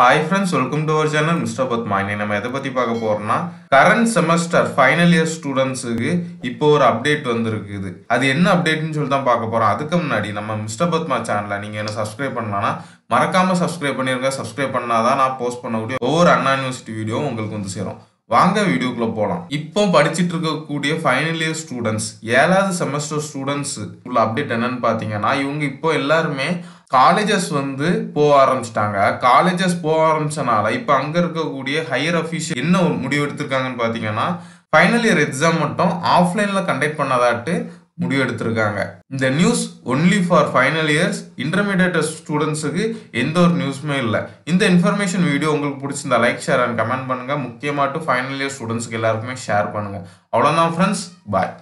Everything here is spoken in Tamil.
Hi friends welcome to our channel mister Padma இன்னைக்கு நம்ம எதை பற்றி பார்க்க போகிறோம்னா கரண்ட் செமஸ்டர் ஃபைனல் இயர் ஸ்டூடெண்ட்ஸுக்கு இப்போ ஒரு அப்டேட் வந்திருக்குது. அது என்ன அப்டேட்னு சொல்லி தான் பார்க்க போகிறோம் அதுக்கு முன்னாடி நம்ம மிஸ்டர் பத்மா சேனலை நீங்கள் என்ன சப்ஸ்கிரைப் பண்ணலாம்னா மறக்காமல் சப்ஸ்கிரைப் பண்ணிருங்க. சப்ஸ்கிரைப் பண்ணாதான் நான் போஸ்ட் பண்ணக்கூடிய ஒவ்வொரு அண்ணா யூனிவர்சிட்டி வீடியோ உங்களுக்கு வந்து சேரும். வாங்க வீடியோக்குள்ள போகலாம் இப்போ படிச்சுட்டு இருக்கக்கூடிய ஃபைனல் இயர் ஸ்டூடெண்ட்ஸ் ஏழாவது செமஸ்டர் ஸ்டூடெண்ட்ஸ் உள்ள அப்டேட் என்னன்னு பார்த்தீங்கன்னா இவங்க இப்போ எல்லாருமே காலேஜஸ் வந்து போக ஆரம்பிச்சிட்டாங்க. காலேஜஸ் போக ஆரம்பிச்சனால இப்போ அங்கே இருக்கக்கூடிய ஹையர் அஃபீஷியல் என்ன முடிவு எடுத்திருக்காங்கன்னு பார்த்தீங்கன்னா ஃபைனல் இயர் எக்ஸாம் மட்டும் ஆஃப்லைனில் கண்டக்ட் பண்ணதாட்டு முடிவெடுத்திருக்காங்க. இந்த news only for final years intermediate ஸ்டூடெண்ட்ஸுக்கு எந்த ஒரு நியூஸுமே இல்லை. இந்த இன்ஃபர்மேஷன் வீடியோ உங்களுக்கு பிடிச்சிருந்தா லைக் ஷேர் அண்ட் கமெண்ட் பண்ணுங்கள் முக்கியமாக ஃபைனல் இயர் ஸ்டூடெண்ட்ஸுக்கு எல்லாருக்குமே ஷேர் பண்ணுங்கள் அவ்வளோதான் ஃப்ரெண்ட்ஸ் பாய்